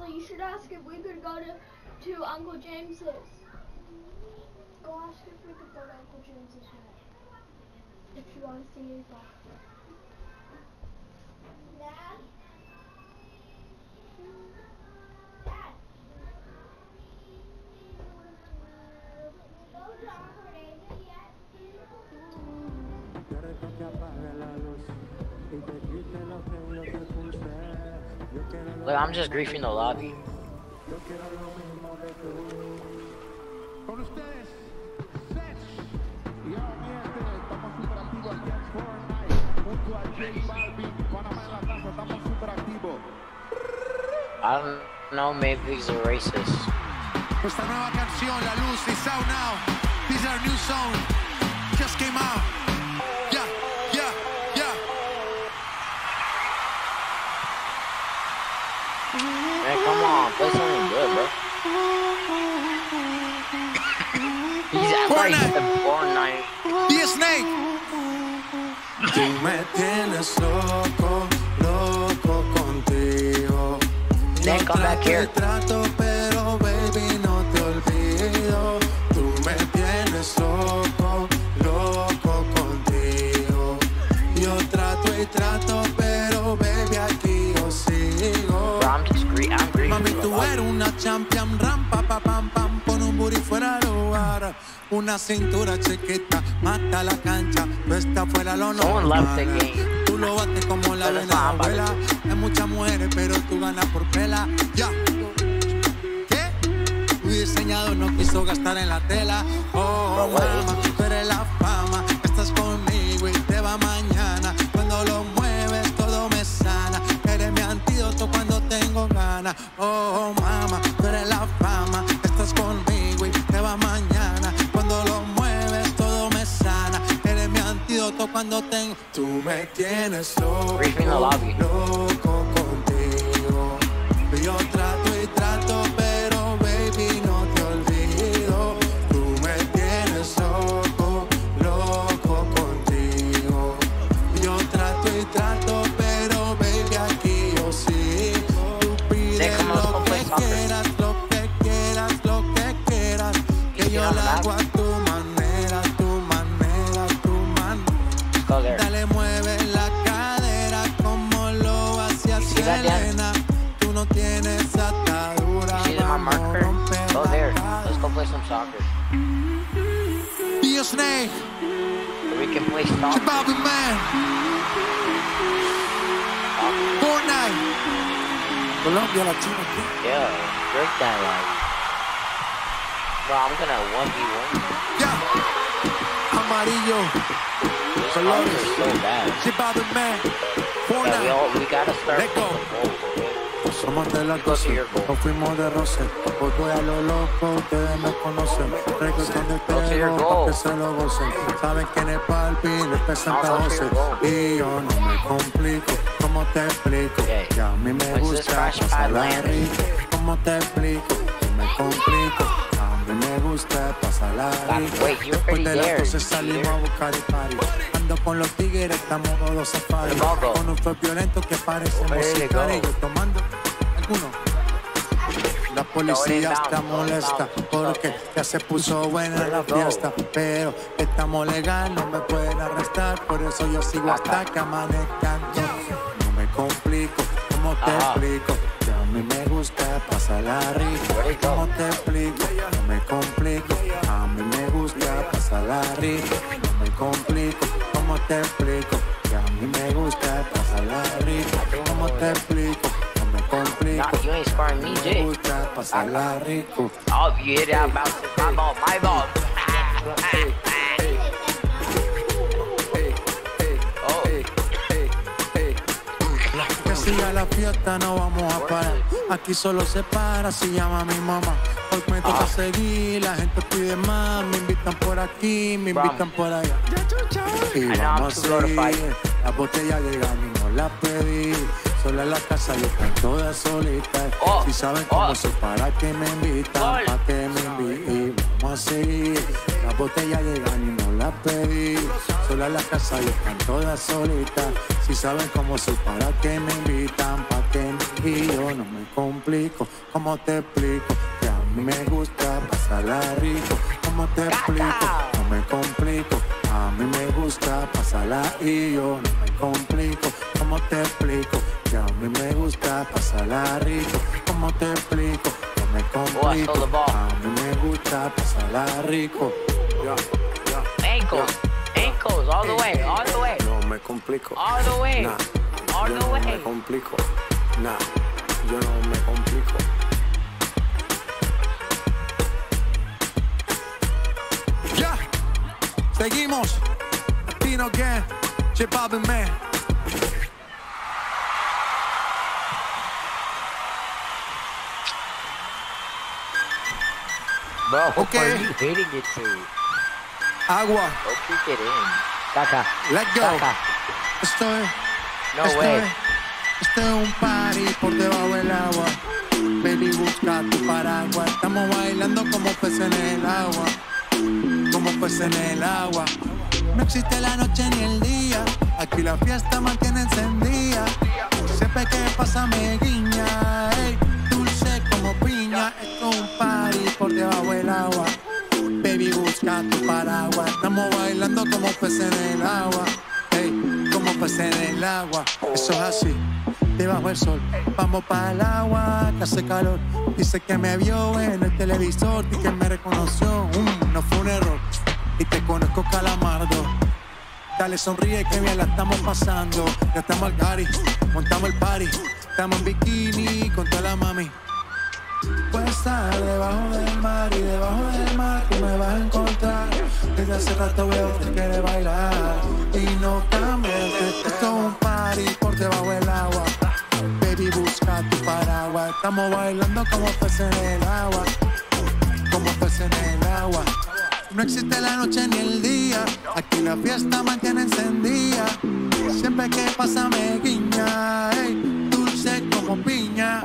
Basil, you should ask if we could go to, to Uncle James's. Go ask if we could go to Uncle James's house. If you want to see his doctor. En la casa, estamos super activos. I don't know, maybe he's a racist. Esta nueva canción, La Luz, is out oh, now. This is our new song. Just came out. Play something good, bro. he's acting like he's the Fortnite. The Snake. Tú me tienes loco, loco contigo. Then come back here. Champion, rampa, pa, pam, pam, pon un booty fuera de lugar. Una cintura chiquita, mata la cancha, tú estás fuera lo normal. Tú lo bates como la Pero vena abuela. Hay muchas mujeres, pero tú ganas por pela. Ya. ¿Qué? Mi diseñador no quiso gastar en la tela. Oh, mama, tú eres la fama. Cuando tengo. Tú me tienes loco. Briefing the lobby. Loco contigo. Yo trato y trato, pero baby no te olvido. Tú me tienes loco, loco contigo. Yo trato y trato, pero baby aquí yo sigo. Tú pides lo que quieras, lo que quieras, lo que quieras. Que yo map? hago a tu there. Let's go play some soccer. Dios Snake, We can play soccer. Balvin Man, Fortnite. Colombia, la China, Yeah, break that like. Bro, I'm gonna 1v1. ya. Amarillo, Colores. so bad. Balvin Man, Yeah, we Fortnite. all we gotta start Let go. Somos de las Go to 12, your goal. nos fuimos de roce. Hoy voy a lo loco, ustedes me conocen. Reggaeton de pa' que se lo gocen. Saben quién es Palpi, le to José. Y yo no me complico, ¿cómo te explico? Que a mí me this gusta pasarla rico. ¿Cómo te explico? No me complico. Gusta pasarla God, rico. Después de las there, 12 you salimos a buscar el party. Ando con los tigres, estamos modo safari. Con un flow violento que parece Where did it musical. go? Y yo tomando alguno. La policía está molesta porque ya se puso buena la fiesta. Pero estamos legal, no me pueden arrestar. Por eso yo sigo hasta que amanezcan. No me complico, ¿cómo te explico? Mí me gusta pasarla rico. ¿Cómo te explico? No me complico. A mí me gusta pasarla rico. No me complico. ¿Cómo te explico? Que a mí me gusta pasarla rico. ¿Cómo te explico? No me complico. Nah, you ain't scoring me, Me Jay. gusta pasarla rico. Oh, you hit it out bounce. My ball, my ball. Siga la fiesta, no vamos a parar. Aquí solo se para si llama mi mamá. Hoy me toca Ah. seguir, la gente pide más. Me invitan por aquí, me invitan por allá. Y vamos a seguir. Las botellas llegan y no las pedí. Sola en la casa y están todas solitas. Oh, Si saben cómo oh. soy, para que me invitan, para que me inviten. Vamos a seguir. Las botellas llegan y no las pedí. Sola la casa y están todas solitas. Si saben cómo soy, para que me invitan, pa' que y yo no me complico. ¿Cómo te explico? Que a mí me gusta pasarla rico. ¿Cómo te explico? No me complico. A mí me gusta pasarla y yo no me complico. ¿Cómo te explico? Que a mí me gusta pasarla rico. ¿Cómo te explico? No me complico. A mí gusta pasarla rico. Ankles. Ankles. All the way. All the way. No me complico. All the way. Nah, All yo the no way. me complico. Nah, yo no me complico. Ya, seguimos. Latino Gang, J Balvin Man. Okay. are you hitting it to? Agua, Go kick it in. Caca. let go. Caca. Esto es, No esto way. es, esto es un party por debajo del agua. Baby, busca tu paraguas. Estamos bailando como peces en el agua. Como peces en el agua. No existe la noche ni el día. Aquí la fiesta mantiene encendida. Siempre que pasa me guiña. ey, dulce como piña. Esto es un party por debajo del agua. Estamos bailando como peces en el agua. Ey, como peces en el agua. Eso es así. Debajo del sol, vamos para el agua que hace calor. Dice que me vio en el televisor y que me reconoció. Mm, no fue un error. Y te conozco, calamardo. Dale, sonríe que bien la estamos pasando. Ya estamos al cari, montamos el party. Estamos en bikini con toda la mami. Puedes estar debajo del mar y debajo del mar tú me vas a encontrar. Desde hace rato veo que quieres bailar y no cambies Esto es un party por debajo del agua. Baby, busca tu paraguas. Estamos bailando como peces en el agua. Como peces en el agua. No existe la noche ni el día. Aquí la fiesta mantiene encendida. Siempre que pasa me guiña. ey, dulce como piña.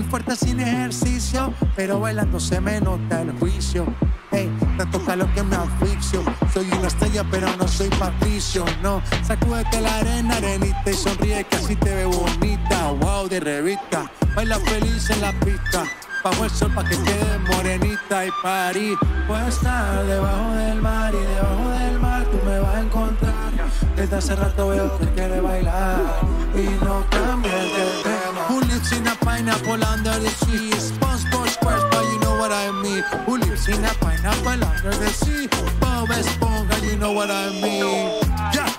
Muy fuerte sin ejercicio, pero bailando se me nota el juicio. Ey, tanto calor que me asfixio. Soy una estrella, pero no soy patricio. No, sacúdete la arena, arenita y sonríe que así te ve bonita. Wow, de revista. Baila feliz en la pista. Bajo el sol pa' que quede morenita y parí. Puedo estar debajo del mar y debajo del mar tú me vas a encontrar. Desde hace rato veo que quiere bailar y no cambies de. Who lives in a pineapple under the sea? SpongeBob SquarePants, you know what I mean. Who lives in a pineapple under the sea? Bob Esponja, you know what I mean. Yeah.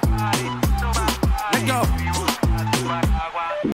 Let go.